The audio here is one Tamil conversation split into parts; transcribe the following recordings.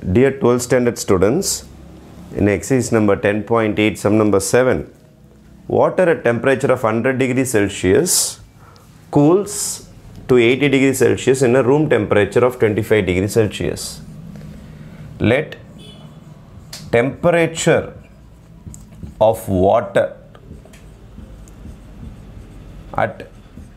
Dear 12th standard students, in exercise number 10.8, sum number 7, water at temperature of 100 degrees Celsius cools to 80 degrees Celsius in a room temperature of 25 degrees Celsius. Let temperature of water at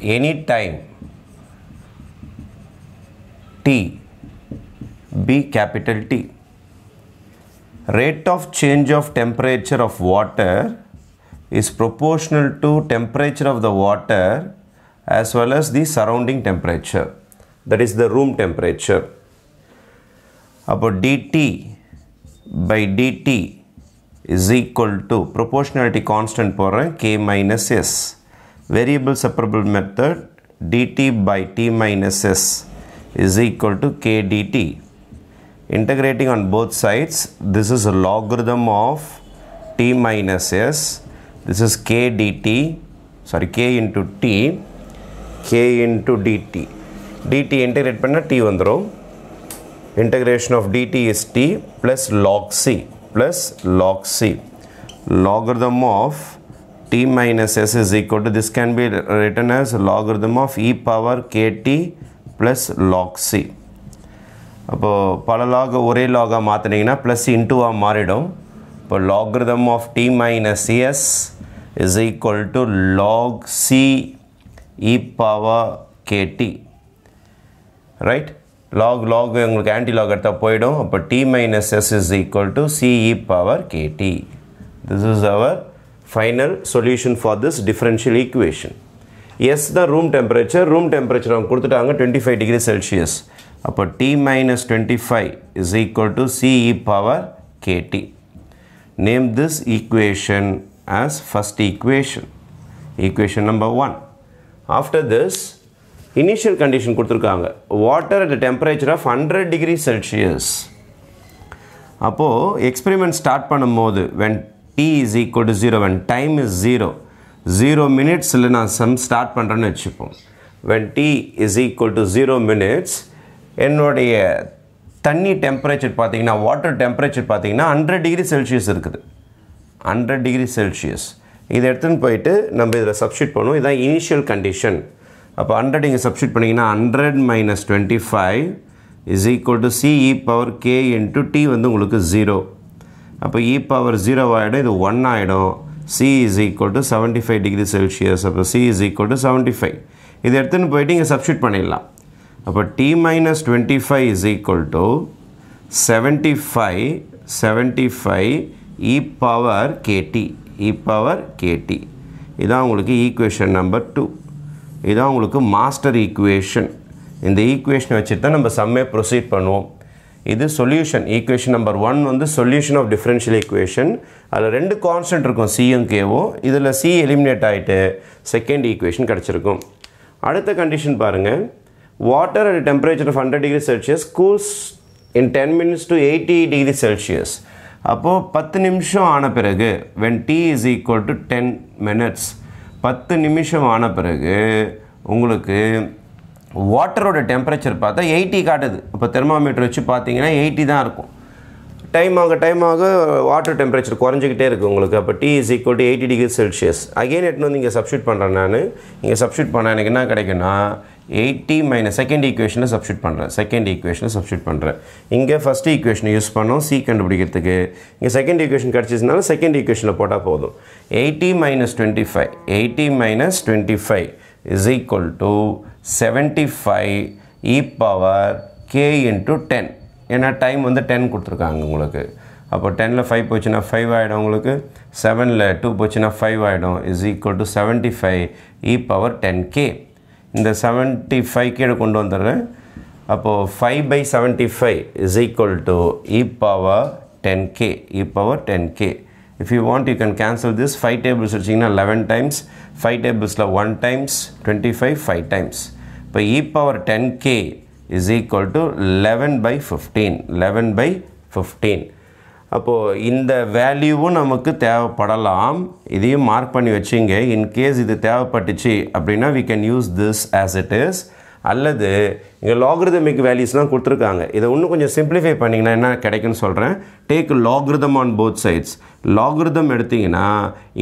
any time t be capital T. Rate of change of temperature of water is proportional to temperature of the water as well as the surrounding temperature that is the room temperature. அப்போ dt by dt is equal to proportionality constant போடுறேன் k minus s variable separable method dt by t minus s is equal to k dt integrating on both sides this is a logarithm of t minus s this is k dt sorry k into t k into dt dt integrate பண்ண t வந்துரும் integration of dt is t plus log c plus log c logarithm of t minus s is equal to this can be written as logarithm of e power kt plus log c அப்போது பல லாக ஒரே லாகாக மாற்றினீங்கன்னா ப்ளஸ் இன்டூவாக மாறிடும். இப்போ logarithm of t minus s is equal to log c e power kt right log log உங்களுக்கு ஆன்டி லாக் எடுத்தால் போயிடும். அப்போ t minus s is equal to c e power kt this is our final solution for this differential equation s தான் ரூம் டெம்பரேச்சர் ரூம் டெம்பரேச்சர் அவங்க கொடுத்துட்டாங்க டுவெண்ட்டி ஃபைவ் டிகிரி செல்சியஸ் அப்போ t minus twenty five is equal to c e power kt name this equation as first equation equation number one after this initial condition கொடுத்துருக்காங்க. Water at temperature of hundred degree Celsius அப்போது எக்ஸ்பெரிமெண்ட் ஸ்டார்ட் பண்ணும்போது when t is equal to zero when time is zero zero மினிட்ஸில் நான் சம் ஸ்டார்ட் பண்ணுறேன்னு வச்சுப்போம். When t is equal to zero minutes என்னுடைய தண்ணி டெம்பரேச்சர் பார்த்தீங்கன்னா வாட்டர் டெம்பரேச்சர் பார்த்தீங்கன்னா ஹண்ட்ரட் டிகிரி செல்சியஸ் இருக்குது. ஹண்ட்ரட் டிகிரி செல்சியஸ் இதை எடுத்துன்னு போயிட்டு நம்ம இதில் சப்ஸ்டியூட் பண்ணுவோம். இதுதான் இனிஷியல் கண்டிஷன் அப்போ ஹண்ட்ரட் இங்கே சப்ஸ்டியூட் பண்ணிங்கன்னா hundred minus twenty five is equal to c e power k into t வந்து உங்களுக்கு ஜீரோ அப்போ இ e பவர் ஜீரோ ஆகிடும் இது ஒன் ஆகிடும் c is equal to seventy five degree Celsius அப்போ c is equal to seventy five இதை எடுத்துன்னு போயிட்டு இங்கே சப்ஸ்டியூட் பண்ணிடலாம். அப்போ t minus twenty five is equal to seventy five seventy five e power kt e power kt இதான் உங்களுக்கு ஈக்குவேஷன் நம்பர் டூ இதான் உங்களுக்கு மாஸ்டர் ஈக்குவேஷன் இந்த ஈக்குவேஷனை வச்சுட்டு தான் நம்ம செம்மே ப்ரொசீட் பண்ணுவோம். இது சொல்யூஷன் ஈக்குவேஷன் நம்பர் ஒன் வந்து சொல்யூஷன் ஆஃப் டிஃப்ரென்ஷியல் ஈக்குவேஷன் அதில் ரெண்டு கான்ஸ்டன்ட் இருக்கும் சியும் கேவும் இதில் சி எலிமினேட் ஆகிட்டு செகண்ட் ஈக்குவேஷன் கிடச்சிருக்கும். அடுத்த கண்டிஷன் பாருங்கள் water a temperature of hundred degree Celsius cools in ten minutes to eighty degree Celsius. அப்போது பத்து நிமிஷம் ஆன பிறகு when t is equal to ten minutes பத்து நிமிஷம் ஆன பிறகு உங்களுக்கு வாட்டரோட டெம்பரேச்சர் பார்த்தா எயிட்டி காட்டுது. இப்போ தெர்மாமீட்டர் வச்சு பார்த்தீங்கன்னா எயிட்டி தான் இருக்கும். டைம் ஆக டைம் ஆக வாட்டர் டெம்பரேச்சர் குறைஞ்சிக்கிட்டே இருக்குது உங்களுக்கு. அப்போ t is equal to eighty degree Celsius again எட்டுன்னு வந்து இங்கே சப்ஸ்டியூட் பண்ணுறேன் நான். இங்கே சப்ஸ்டியூட் பண்ணால் எனக்கு என்ன கிடைக்குன்னா எயிட்டி மைனஸ் செகண்ட் ஈக்குவேஷனில் சப்ஸ்டியூட் பண்ணுறேன் செகண்ட் ஈக்குவேஷனில் சப்ஸ்டியூட் பண்ணுறேன் இங்கே ஃபஸ்ட் ஈக்குவேஷனை யூஸ் பண்ணோம். சி கண்டுபிடிக்கிறதுக்கு. இங்கே செகண்ட் ஈக்குவேஷன் கிடச்சிச்சுனால செகண்ட் ஈக்குவேஷனில் போட்டால் போதும். Eighty minus twenty five eighty minus twenty five is equal to seventy five e power k into ten ஏன்னா டைம் வந்து டென் கொடுத்துருக்காங்க உங்களுக்கு. அப்போ டெனில் ஃபைவ் போச்சுன்னா ஃபைவ் ஆகிடும் உங்களுக்கு. செவனில் டூ போச்சுன்னா ஃபைவ் ஆகிடும் is equal to seventy five e power ten k இந்த செவன்ட்டி ஃபைவ் கீழே கொண்டு வந்துடுறேன். அப்போது five by seventy five is equal to e power ten k e power ten k if you want you can cancel this five tables வச்சிங்கன்னா eleven times five டேபிள்ஸில் one times twenty five five times இப்போ e power ten k is equal to eleven by fifteen eleven by fifteen அப்போது இந்த வேல்யூவும் நமக்கு தேவைப்படலாம். இதையும் மார்க் பண்ணி வச்சிங்க. இன்கேஸ் இது தேவைப்பட்டுச்சு அப்படின்னா we can use this as it is அல்லது இங்கே லாக்ரிதமிக் வேல்யூஸ்லாம் கொடுத்துருக்காங்க. இதை இன்னும் கொஞ்சம் சிம்பிளிஃபை பண்ணிங்கன்னா என்ன கிடைக்குன்னு சொல்கிறேன் take logarithm on both sides logarithm எடுத்திங்கன்னா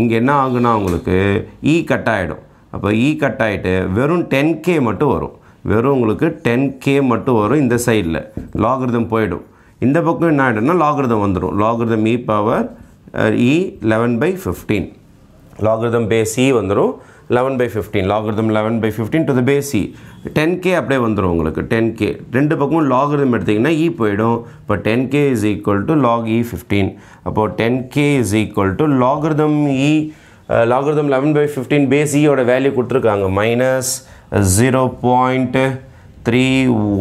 இங்கே என்ன ஆகுனா உங்களுக்கு e இ கட் ஆகிடும் அப்போ இ e கட் ஆகிட்டு வெறும் டென் கே மட்டும் வரும். வெறும் உங்களுக்கு டென் கே மட்டும் வரும் இந்த சைடில் லாக்ரிதம் போயிடும். இந்த பக்கம் என்ன ஆகிடும்னா லாகிரிதம் வந்துடும் logarithm e power e eleven by fifteen logarithm base e வந்துடும் eleven by fifteen logarithm eleven by fifteen to the base e ten k அப்படியே வந்துடும் உங்களுக்கு. டென் கே ரெண்டு பக்கமும் லாகிரிதம் எடுத்திங்கன்னா இ போயிடும். இப்போ ten k is equal to log e fifteen அப்போது ten k is equal to logarithm e logarithm eleven by fifteen base இயோட value கொடுத்துருக்காங்க. Minus zero point three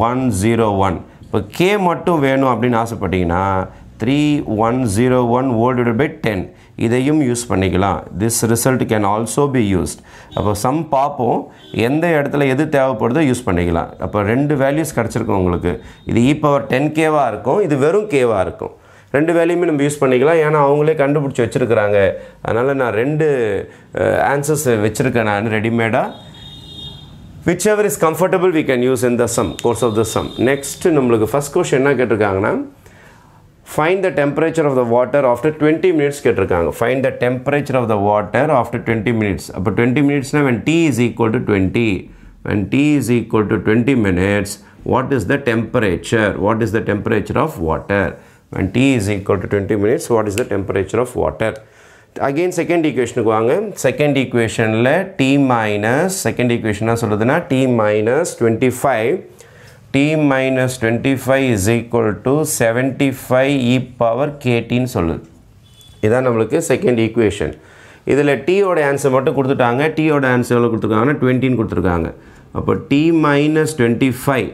one zero one இப்போ கே மட்டும் வேணும் அப்படின்னு ஆசைப்பட்டீங்கன்னா three one zero one whole by ten இதையும் யூஸ் பண்ணிக்கலாம். This result can also be used அப்போ சம் பார்ப்போம். எந்த இடத்துல எது தேவைப்படுதோ யூஸ் பண்ணிக்கலாம். அப்போ ரெண்டு வேல்யூஸ் கிடச்சிருக்கும் உங்களுக்கு. இது இ பவர் டென் கேவாக இருக்கும். இது வெறும் கேவாக இருக்கும். ரெண்டு வேல்யூமே நம்ம யூஸ் பண்ணிக்கலாம். ஏன்னா அவங்களே கண்டுபிடிச்சி வச்சுருக்கிறாங்க. அதனால் நான் ரெண்டு ஆன்சர்ஸ் வச்சுருக்கேன் நான் ரெடிமேடாக whichever is comfortable we can use in the sum course of the sum next நம்மளுக்கு first question என்ன கேட்டிருக்காங்கன்னா find the temperature of the water after 20 minutes கேட்டிருக்காங்க find the temperature of the water after 20 minutes அப்போ 20 minutesனா when t is equal to 20 when t is equal to 20 minutes what is the temperature what is the temperature of water when t is equal to 20 minutes what is the temperature of water again second ஈக்குவேஷனுக்கு வாங்க. செகண்ட் ஈக்குவேஷனில் டி மைனஸ் செகண்ட் ஈக்குவேஷனாக சொல்லுதுன்னா t minus twenty five t minus twenty five is equal to seventy five e power கேடின்னு சொல்லுது. இதான் நம்மளுக்கு செகண்ட் ஈக்குவேஷன் இதில் டீயோட ஆன்சர் மட்டும் கொடுத்துட்டாங்க. டீயோட ஆன்சர் எவ்வளோ கொடுத்துருக்காங்கன்னா டுவெண்ட்டின்னு கொடுத்துருக்காங்க. அப்போ t minus twenty five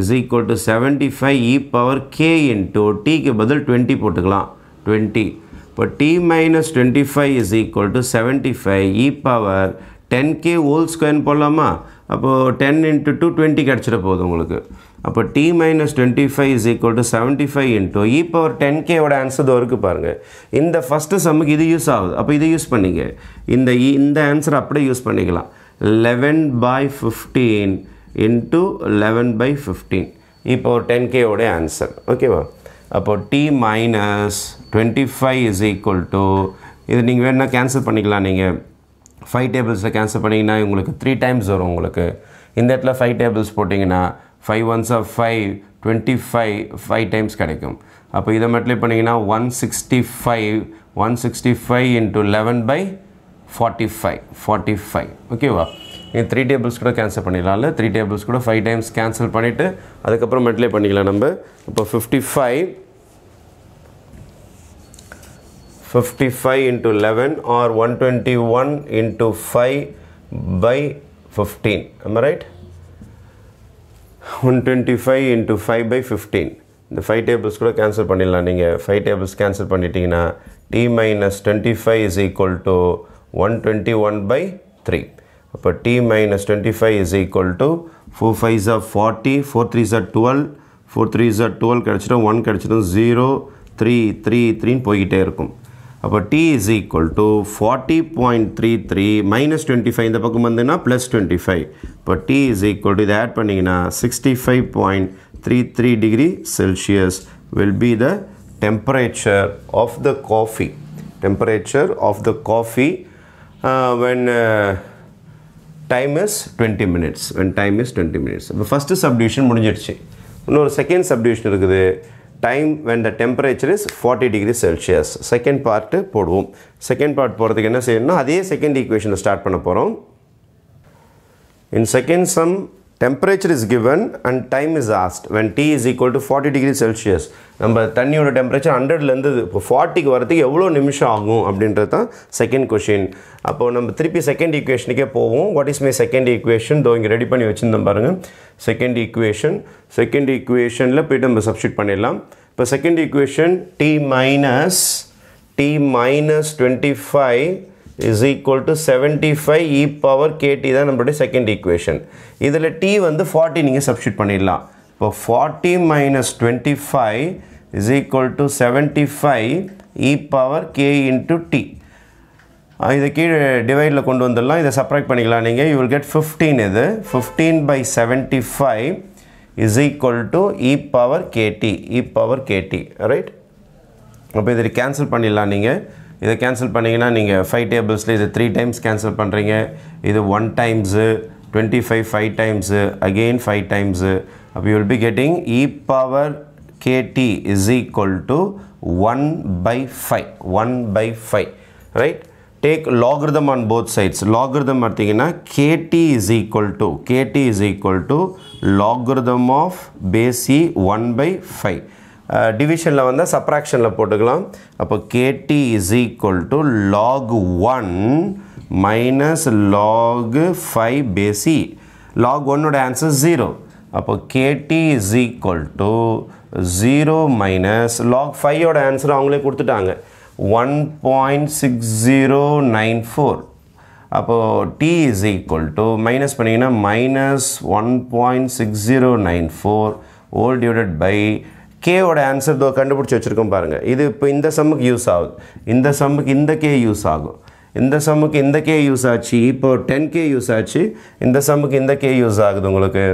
is equal to seventy five e power k into டீக்கு பதில் டுவெண்ட்டி போட்டுக்கலாம். டுவெண்ட்டி இப்போ t minus twenty five is equal to seventy five e power ten k whole ஸ்கொயர்னு போடலாமா? அப்போது டென் இன்ட்டு டூ டுவெண்ட்டி கிடச்சிட போகுது உங்களுக்கு. அப்போ t minus twenty five is equal to seventy five into e power ten கேவோட answer இதோ இருக்குது பாருங்கள் இந்த ஃபஸ்ட்டு சம்முக்கு இது யூஸ் ஆகுது. அப்போ இது யூஸ் பண்ணிங்க. இந்த இ- இந்த ஆன்சர் அப்படியே யூஸ் பண்ணிக்கலாம். Eleven by fifteen into eleven by fifteen இப்போ ஒரு டென் கேவோட ஆன்சர் ஓகேவா அப்போ t minus twenty five is equal to இது நீங்கள் வேணால் கேன்சல் பண்ணிக்கலாம். நீங்கள் ஃபைவ் டேபிள்ஸில் கேன்சல் பண்ணிங்கன்னா உங்களுக்கு த்ரீ டைம்ஸ் வரும் உங்களுக்கு. இந்த இடத்துல ஃபைவ் டேபிள்ஸ் போட்டிங்கன்னா five ones of five twenty five five times கிடைக்கும். அப்போ இதை மட்டும் பண்ணிங்கன்னா one sixty five one sixty five into eleven by forty five forty five ஓகேவா நீங்கள் த்ரீ டேபிள்ஸ் கூட கேன்சல் பண்ணிடலாம்ல த்ரீ டேபிள்ஸ் கூட ஃபைவ் டைம்ஸ் கேன்சல் பண்ணிவிட்டு அதுக்கப்புறம் மெட்லே பண்ணிக்கலாம் நம்ம. இப்போ fifty five 55 into 11 or 121 into 5 by 15 am I right? 125 into 5 by 15 இந்த ஃபைவ் டேபிள்ஸ் கூட கேன்சல் பண்ணிடலாம். நீங்கள் ஃபைவ் டேபிள்ஸ் கேன்சல் பண்ணிட்டீங்கன்னா t minus twenty five is equal to one twenty one by three அப்போ t minus twenty five is equal to four five jar forty four three ஜார் டுவெல் ஃபோர் த்ரீ ஜார் டுவெல் கிடச்சிடும் ஒன் கிடச்சிடும் ஜீரோ த்ரீ த்ரீ த்ரீன்னு போய்கிட்டே இருக்கும். அப்போ t is equal to forty point three three minus twenty five இந்த பக்கம் வந்துன்னா ப்ளஸ் டுவெண்ட்டி ஃபைவ் இப்போ டி இஸ் ஈக்குவல் டு இதை ஆட் பண்ணிங்கன்னா sixty five point three three degree Celsius will be the temperature of the coffee temperature of the coffee when time is twenty minutes when time is twenty minutes இப்போ ஃபஸ்ட்டு சப்டிவிஷன் முடிஞ்சிடுச்சு. இன்னொரு செகண்ட் சப்டிவிஷன் இருக்குது. Time when the temperature is forty degree Celsius second part போடுவோம். செகண்ட் பார்ட் போகிறதுக்கு என்ன செய்யணும்னா அதே செகண்ட் ஈக்குவேஷனை ஸ்டார்ட் பண்ண போகிறோம் in second sum temperature is given and time is asked. When T is equal to 40 degree Celsius. நம்ம தண்ணியோட டெம்பரேச்சர் ஹண்ட்ரட்லேருந்து இப்போ ஃபார்ட்டிக்கு வரதுக்கு எவ்வளோ நிமிஷம் ஆகும் அப்படின்றது தான் செகண்ட் கொஷின் அப்போ நம்ம திருப்பி செகண்ட் ஈக்குவேஷனுக்கே போவோம். What is my second equation தோ இங்கே ரெடி பண்ணி வச்சுருந்தோம் பாருங்கள் செகண்ட் ஈக்குவேஷன் செகண்ட் ஈக்குவேஷனில் போய்ட்டு நம்ம சப்ஸ்டியூட் பண்ணிடலாம். இப்போ second equation t minus t minus twenty five is equal to seventy five e power kt தான் நம்மளுடைய செகண்ட் ஈக்குவேஷன் இதில் டி வந்து ஃபார்ட்டி நீங்கள் சப்ஸ்டியூட் பண்ணிடலாம். இப்போ forty minus twenty five is equal to seventy five e power k into t இதை கீழே டிவைடில் கொண்டு வந்துடலாம். இதை சப்ராக்ட் பண்ணிக்கலாம் நீங்கள் யூ வில் கெட் ஃபிஃப்டீன் இது. Fifteen by seventy five is equal to e power kt e power kt right அப்போ இதை கேன்சல் பண்ணிடலாம் நீங்கள் இதை கேன்சல் பண்ணிங்கன்னா நீங்கள் ஃபைவ் டேபிள்ஸில் இது த்ரீ டைம்ஸ் கேன்சல் பண்ணுறீங்க இது one times twenty five five times again five times அப்போ you will be getting e power kt is equal to one by five one by five right take logarithm on both sides. Logarithm பார்த்தீங்கன்னா kt is equal to kt is equal to logarithm of base e 1 by 5 டிவிஷனில் வந்தால் சப்ராக்ஷனில் போட்டுக்கலாம். அப்போ kt is equal to log one minus log five பேசி லாக் ஒன்னோட ஆன்சர் ஜீரோ அப்போ kt is equal to zero minus log ஃபைவோட answer அவங்களே கொடுத்துட்டாங்க. One point six zero nine four அப்போது t is equal to minus பண்ணிங்கன்னா minus one point six zero nine four whole divided by கேவோட answer தோ கண்டுபிடிச்சி வச்சுருக்கோம் பாருங்கள் இது இப்போ இந்த சம்முக்கு யூஸ் ஆகுது. இந்த சம்முக்கு இந்த கே யூஸ் ஆகும். இந்த சம்முக்கு இந்த கே யூஸ் ஆச்சு. இப்போ டென் கே யூஸ் ஆச்சு. இந்த சம்முக்கு இந்த கே யூஸ் ஆகுது உங்களுக்கு.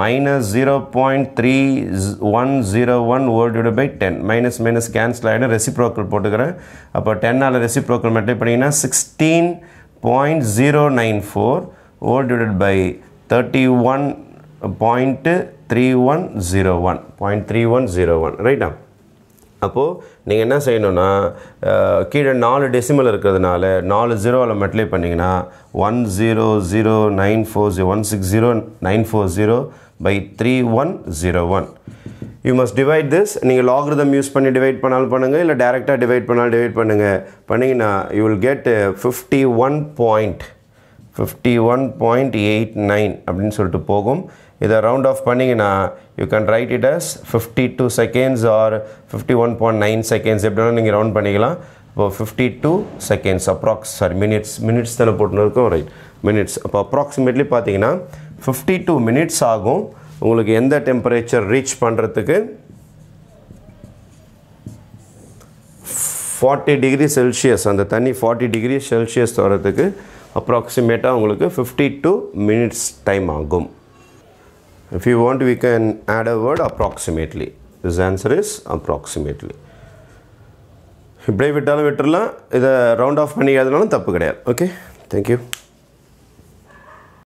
Minus zero point three one zero one whole by ten minus minus cancel ஆகிடும் ரெசிப்ரோக்கல் போட்டுக்கிறேன். அப்போ டென்னால் ரெசிப்ரோக்கல் மட்டும் பண்ணிங்கன்னா sixteen point zero nine four whole by thirty one point three one zero one point three one zero one ரைட்டா அப்போது நீங்கள் என்ன செய்யணும்னா கீழே நாலு டெசிமல் இருக்கிறதுனால நாலு ஜீரோவில் மல்டிப்ளை பண்ணிங்கன்னா one zero zero nine four zero one six zero nine four zero by three one zero one you must divide this நீங்கள் லாக்ரிதம் யூஸ் பண்ணி டிவைட் பண்ணாலும் பண்ணுங்கள் இல்லை டேரெக்டாக டிவைட் பண்ணாலும் டிவைட் பண்ணுங்கள் பண்ணிங்கன்னா you will get fifty one point fifty one point eight nine அப்படின்னு சொல்லிட்டு போகும். இதை ரவுண்ட் ஆஃப் பண்ணிங்கன்னா you can write it as fifty two seconds or fifty one point nine seconds எப்படி வேணாலும் நீங்கள் ரவுண்ட் பண்ணிக்கலாம். இப்போ fifty two seconds approx sorry minutes minutes தானே போட்டுன்னு இருக்கோம் ரைட் மினிட்ஸ் அப்போ அப்ராக்சிமேட்லி பார்த்தீங்கன்னா ஃபிஃப்டி டூ மினிட்ஸ் ஆகும். உங்களுக்கு எந்த டெம்பரேச்சர் ரீச் பண்ணுறதுக்கு ஃபார்ட்டி டிகிரி செல்சியஸ் அந்த தண்ணி ஃபார்ட்டி டிகிரி செல்சியஸ் வரதுக்கு அப்ராக்சிமேட்டாக உங்களுக்கு ஃபிஃப்டி டூ மினிட்ஸ் டைம் ஆகும். if you want we can add a word approximately this answer is approximately இப்படியே விட்டாலும் விட்டுறலாம் இதை ரவுண்ட் ஆஃப் பண்ணி எழுதினாலும் தப்பு கிடையாது ஓகே தேங்க்யூ